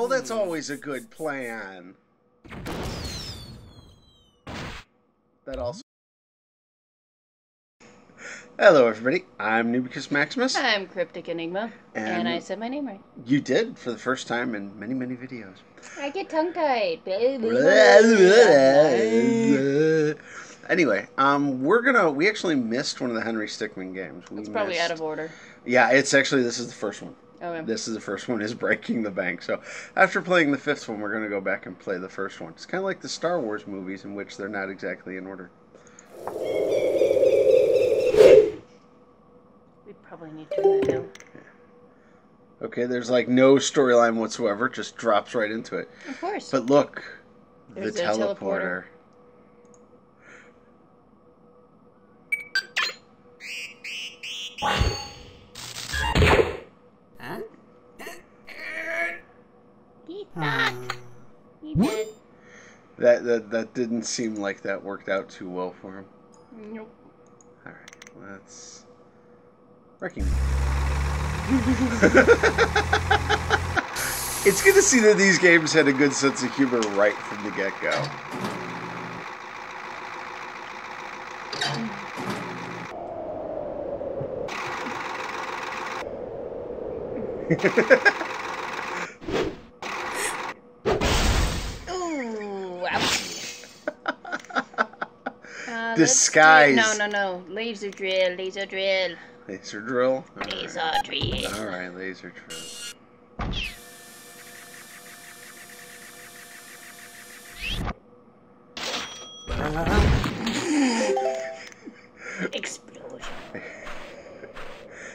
Oh, that's always a good plan. That also. Hello, everybody. I'm Noobicus Maximus. I'm Kryptic Enigma, and, And- I said my name right. You did for the first time in many, many videos. I get tongue tied. Baby. Anyway, um, we're gonna. We actually missed one of the Henry Stickmin games. We It's probably missed- out of order. Yeah, it's actually this is the first one. Oh, okay. This is the first one. Is Breaking the Bank. So after playing the fifth one, we're gonna go back and play the first one. It's kind of like the Star Wars movies, in which they're not exactly in order. We probably need to turn that down. Okay, there's like no storyline whatsoever. Just drops right into it. Of course. But look, There's the teleporter. teleporter. Huh? That that that didn't seem like that worked out too well for him. Nope. All right, let's wrecking. it's good to see that these games had a good sense of humor right from the get go. Ooh, ouchie. Uh, let's Disguise. do- No, no, no. Laser drill, laser drill, Laser drill. All right. laser drill. All right, laser drill. Explosion.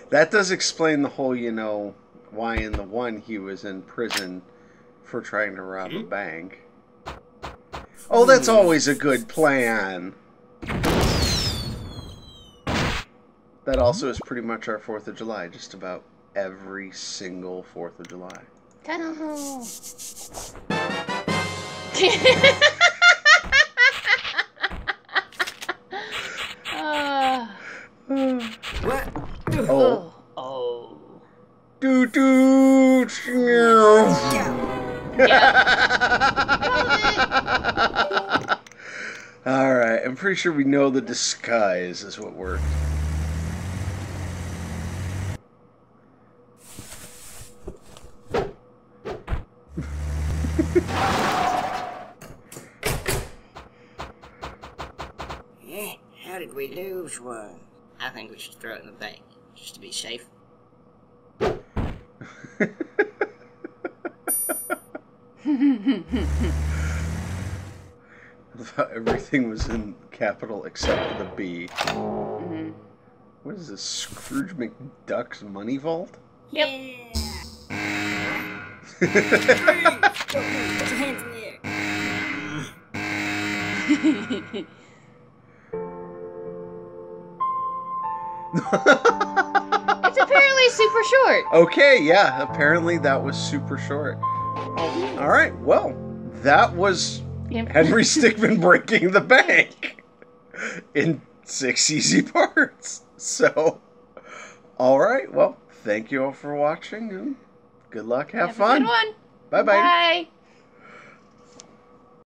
That does explain the whole, you know, why in the one he was in prison for trying to rob a hmm? bank. Oh, that's hmm. always a good plan. That mm-hmm. also is pretty much our 4th of July, just about every single 4th of July. What? Oh, oh. Doo doo. All right, I'm pretty sure we know the disguise is what worked. Eh, How did we lose one? I think we should throw it in the bank, just to be safe. Everything was in capital except for the B. Mhm. What is this? Scrooge McDuck's money vault? Yep. Put It's apparently super short. okay, yeah, apparently that was super short. All right, well, that was Yep. Henry Stickmin breaking the bank in six easy parts. So, all right, well, thank you all for watching and good luck. Have, Have a fun. good one. Bye bye. Bye.